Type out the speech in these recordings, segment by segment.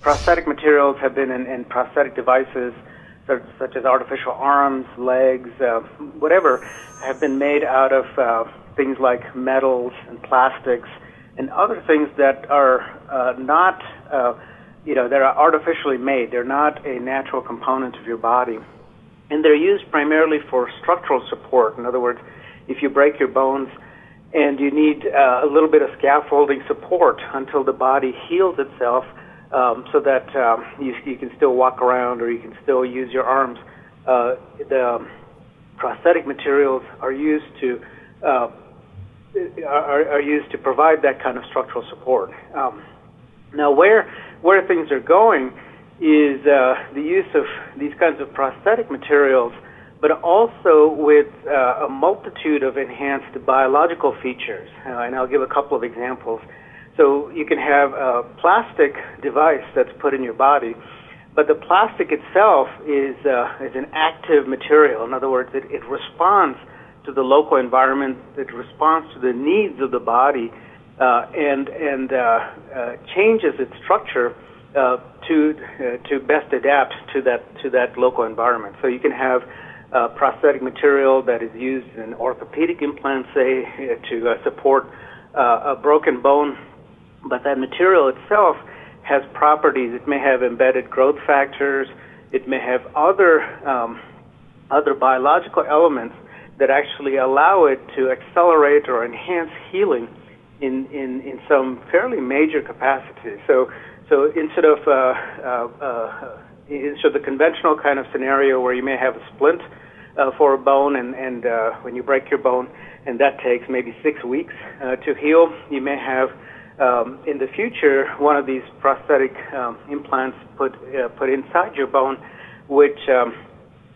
prosthetic materials have been in, in prosthetic devices such, such, as artificial arms, legs, uh, whatever, have been made out of uh, things like metals and plastics and other things that are uh, not, uh, you know, that are artificially made. They're not a natural component of your body. And they're used primarily for structural support. In other words, if you break your bones and you need uh, a little bit of scaffolding support until the body heals itself um, so that um, you, you can still walk around or you can still use your arms. Uh, the prosthetic materials are used to uh, are, are, used to provide that kind of structural support. Um, now, where where things are going is uh, the use of these kinds of prosthetic materials, but also with uh, a multitude of enhanced biological features. Uh, and I'll give a couple of examples. So you can have a plastic device that's put in your body, but the plastic itself is uh, is an active material. In other words, it, it responds to the local environment, it responds to the needs of the body, uh, and and uh, uh changes its structure uh, to uh, to best adapt to that to that local environment. So you can have prosthetic material that is used in orthopedic implants, say, to support a broken bone, but that material itself has properties. It may have embedded growth factors. It may have other um, other biological elements that actually allow it to accelerate or enhance healing in, in, in some fairly major capacity. So, so instead of uh, uh, uh, instead of the conventional kind of scenario where you may have a splint uh, for a bone, and, and uh, when you break your bone, and that takes maybe six weeks uh, to heal, you may have um, in the future one of these prosthetic um, implants put uh, put inside your bone, which um,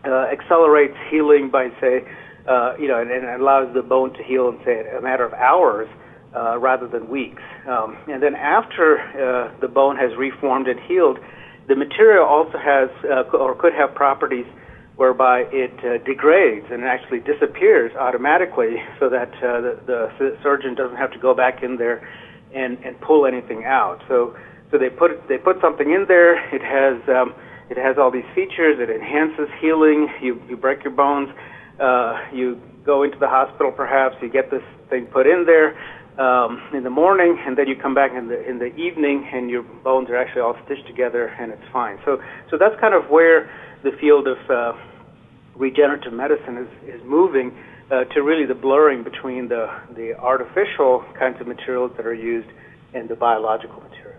uh, accelerates healing by say uh, you know, and, and allows the bone to heal in say a matter of hours uh, rather than weeks. Um, and then after uh, the bone has reformed and healed, the material also has uh, or could have properties whereby it uh, degrades and actually disappears automatically, so that uh, the, the surgeon doesn't have to go back in there and, and pull anything out. So, so they put they put something in there. It has um, it has all these features. It enhances healing. You you break your bones uh, you go into the hospital, perhaps you get this thing put in there um, in the morning, and then you come back in the in the evening, and your bones are actually all stitched together, and it's fine. So, so that's kind of where the field of uh, regenerative medicine is is moving uh, to really the blurring between the the artificial kinds of materials that are used and the biological materials.